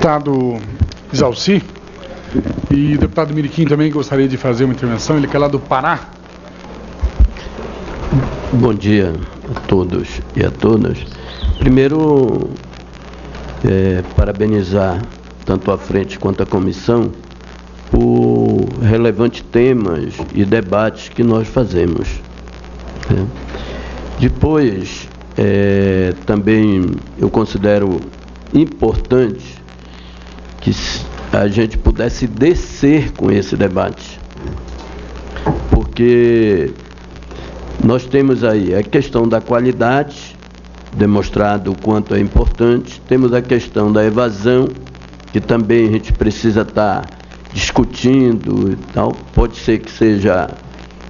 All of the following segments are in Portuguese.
Deputado Isalci e deputado Miriquim também gostaria de fazer uma intervenção, ele que é lá do Pará. Bom dia a todos e a todas. Primeiro, é, parabenizar tanto a frente quanto a comissão por relevantes temas e debates que nós fazemos. Né? Depois, é, também eu considero importante que a gente pudesse descer com esse debate. Porque nós temos aí a questão da qualidade, demonstrado o quanto é importante, temos a questão da evasão, que também a gente precisa estar tá discutindo e tal. Pode ser que seja,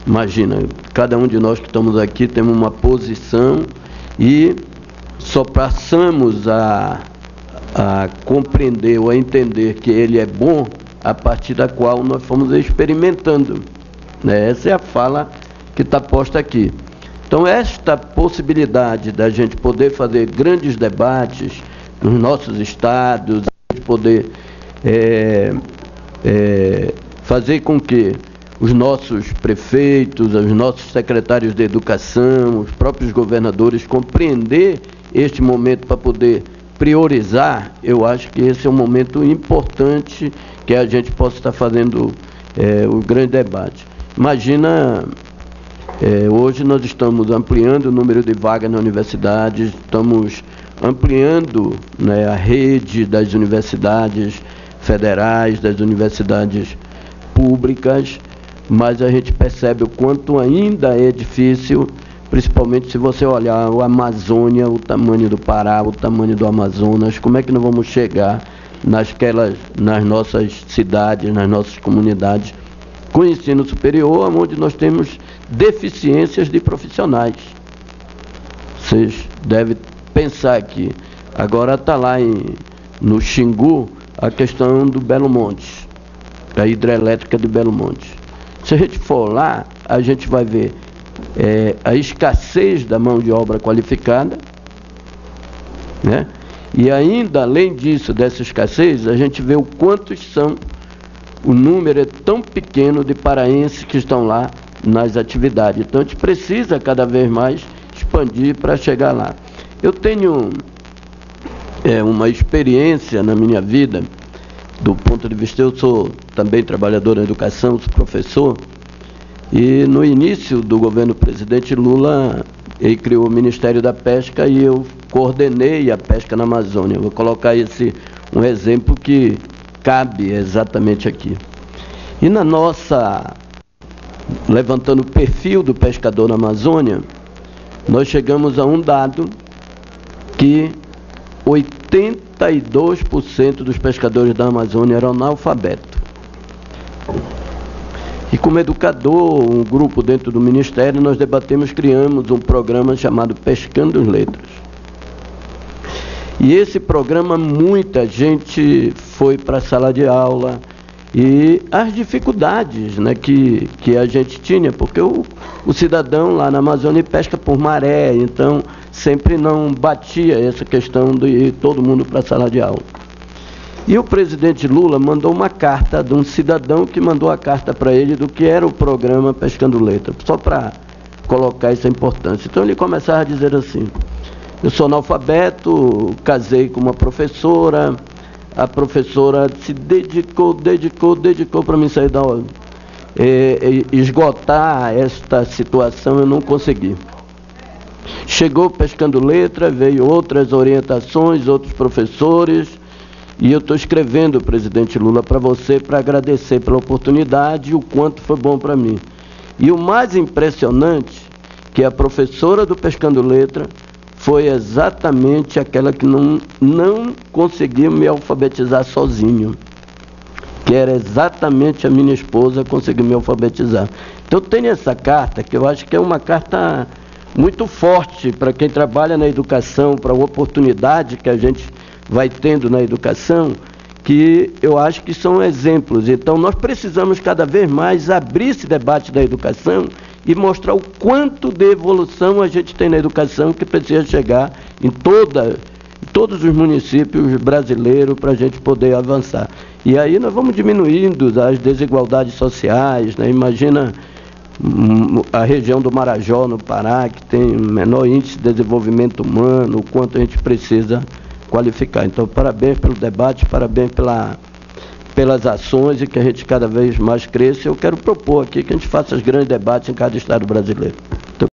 imagina, cada um de nós que estamos aqui temos uma posição e só passamos a a compreender ou a entender que ele é bom a partir da qual nós fomos experimentando. Né? Essa é a fala que está posta aqui. Então, esta possibilidade da gente poder fazer grandes debates nos nossos estados, poder é, é, fazer com que os nossos prefeitos, os nossos secretários de educação, os próprios governadores compreender este momento para poder priorizar, eu acho que esse é um momento importante que a gente possa estar fazendo é, o grande debate. Imagina, é, hoje nós estamos ampliando o número de vagas na universidade, estamos ampliando né, a rede das universidades federais, das universidades públicas, mas a gente percebe o quanto ainda é difícil principalmente se você olhar o Amazônia, o tamanho do Pará, o tamanho do Amazonas, como é que nós vamos chegar nasquelas, nas nossas cidades, nas nossas comunidades, com ensino superior, onde nós temos deficiências de profissionais. Vocês devem pensar aqui. Agora está lá em, no Xingu a questão do Belo Monte, da hidrelétrica de Belo Monte. Se a gente for lá, a gente vai ver é, a escassez da mão de obra qualificada, né? E ainda, além disso, dessa escassez, a gente vê o quantos são, o número é tão pequeno de paraenses que estão lá nas atividades. Então, a gente precisa cada vez mais expandir para chegar lá. Eu tenho é, uma experiência na minha vida, do ponto de vista, eu sou também trabalhador na educação, sou professor, e no início do governo presidente Lula, ele criou o Ministério da Pesca e eu coordenei a pesca na Amazônia. Vou colocar esse um exemplo que cabe exatamente aqui. E na nossa levantando o perfil do pescador na Amazônia, nós chegamos a um dado que 82% dos pescadores da Amazônia eram analfabetos. Como educador, um grupo dentro do Ministério, nós debatemos, criamos um programa chamado Pescando as Letras. E esse programa, muita gente foi para a sala de aula e as dificuldades né, que, que a gente tinha, porque o, o cidadão lá na Amazônia pesca por maré, então sempre não batia essa questão de todo mundo para a sala de aula. E o presidente Lula mandou uma carta de um cidadão que mandou a carta para ele do que era o programa Pescando Letra, só para colocar essa importância. Então ele começava a dizer assim: Eu sou analfabeto, casei com uma professora, a professora se dedicou, dedicou, dedicou para mim sair da. É, é, esgotar esta situação eu não consegui. Chegou pescando letra, veio outras orientações, outros professores, e eu estou escrevendo, presidente Lula, para você para agradecer pela oportunidade e o quanto foi bom para mim. E o mais impressionante, que a professora do Pescando Letra foi exatamente aquela que não, não conseguiu me alfabetizar sozinho. Que era exatamente a minha esposa conseguiu me alfabetizar. Então tem essa carta, que eu acho que é uma carta muito forte para quem trabalha na educação, para a oportunidade que a gente vai tendo na educação, que eu acho que são exemplos. Então, nós precisamos cada vez mais abrir esse debate da educação e mostrar o quanto de evolução a gente tem na educação que precisa chegar em toda, todos os municípios brasileiros para a gente poder avançar. E aí nós vamos diminuindo as desigualdades sociais, né? imagina hum, a região do Marajó, no Pará, que tem menor índice de desenvolvimento humano, o quanto a gente precisa qualificar. Então, parabéns pelo debate, parabéns pela, pelas ações e que a gente cada vez mais cresça. Eu quero propor aqui que a gente faça os grandes debates em cada estado brasileiro.